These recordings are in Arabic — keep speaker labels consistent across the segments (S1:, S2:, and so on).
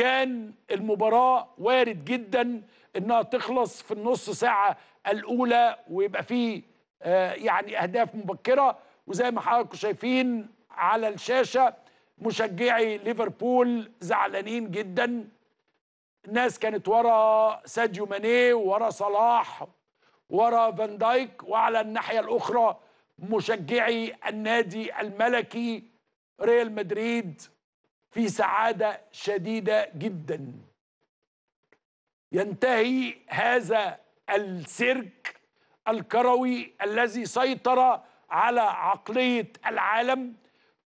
S1: كان المباراة وارد جدا إنها تخلص في النص ساعة الأولى ويبقى فيه آه، يعني أهداف مبكرة. وزي ما حضراتكم شايفين على الشاشة مشجعي ليفربول زعلانين جدا. الناس كانت ورا ساديو ماني ورا صلاح ورا فان دايك وعلى الناحية الأخرى مشجعي النادي الملكي ريال مدريد. في سعادة شديدة جدا. ينتهي هذا السيرك الكروي الذي سيطر على عقلية العالم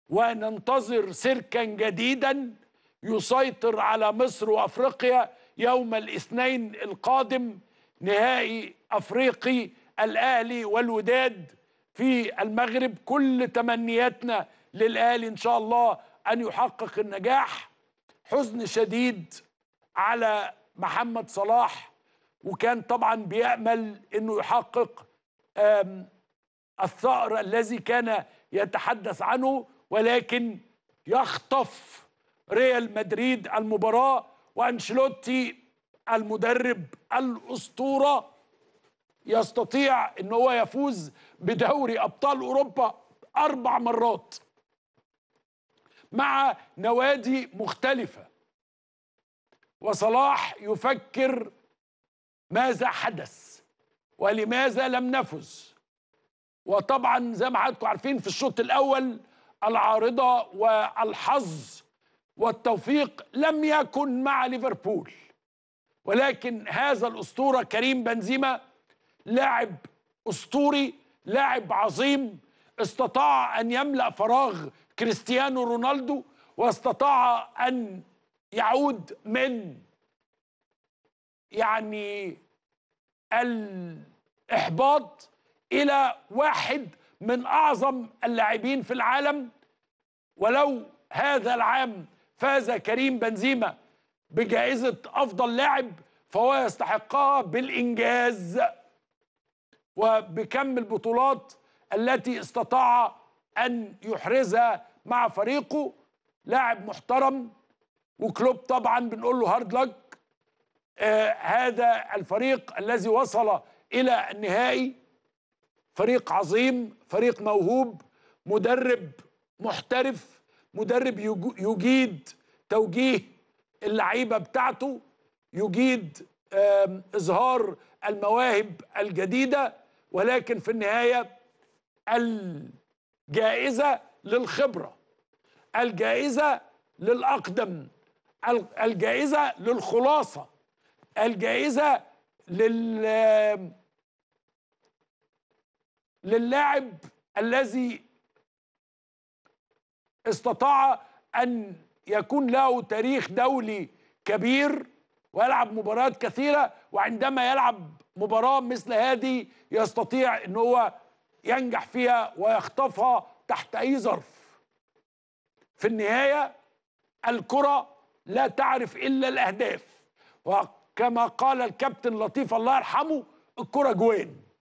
S1: وننتظر سيركا جديدا يسيطر على مصر وأفريقيا يوم الاثنين القادم نهائي أفريقي الأهلي والوداد في المغرب. كل تمنياتنا للأهلي إن شاء الله أن يحقق النجاح. حزن شديد على محمد صلاح وكان طبعا بيأمل إنه يحقق الثأر الذي كان يتحدث عنه ولكن يخطف ريال مدريد المباراة وأنشيلوتي المدرب الأسطورة يستطيع أن هو يفوز بدوري أبطال أوروبا أربع مرات. مع نوادي مختلفة. وصلاح يفكر ماذا حدث ولماذا لم نفز. وطبعا زي ما حضراتكم عارفين في الشوط الأول العارضة والحظ والتوفيق لم يكن مع ليفربول. ولكن هذا الأسطورة كريم بنزيما لاعب أسطوري لاعب عظيم استطاع أن يملأ فراغ كريستيانو رونالدو واستطاع أن يعود من يعني الإحباط إلى واحد من أعظم اللاعبين في العالم. ولو هذا العام فاز كريم بنزيما بجائزة أفضل لاعب فهو يستحقها بالإنجاز وبكم البطولات. التي استطاع أن يحرزها مع فريقه لاعب محترم وكلوب طبعا بنقول له هارد لك آه هذا الفريق الذي وصل إلى النهائي. فريق عظيم فريق موهوب مدرب محترف مدرب يجيد توجيه اللعيبة بتاعته يجيد آم، إظهار المواهب الجديدة. ولكن في النهاية الجائزة للخبرة الجائزة للأقدم ال- الجائزة للخلاصة الجائزة لل للاعب الذي استطاع أن يكون له تاريخ دولي كبير ويلعب مباريات كثيرة وعندما يلعب مباراة مثل هذه يستطيع إن هو ينجح فيها ويخطفها تحت أي ظرف. في النهاية الكرة لا تعرف إلا الأهداف وكما قال الكابتن لطيف الله يرحمه الكرة جوين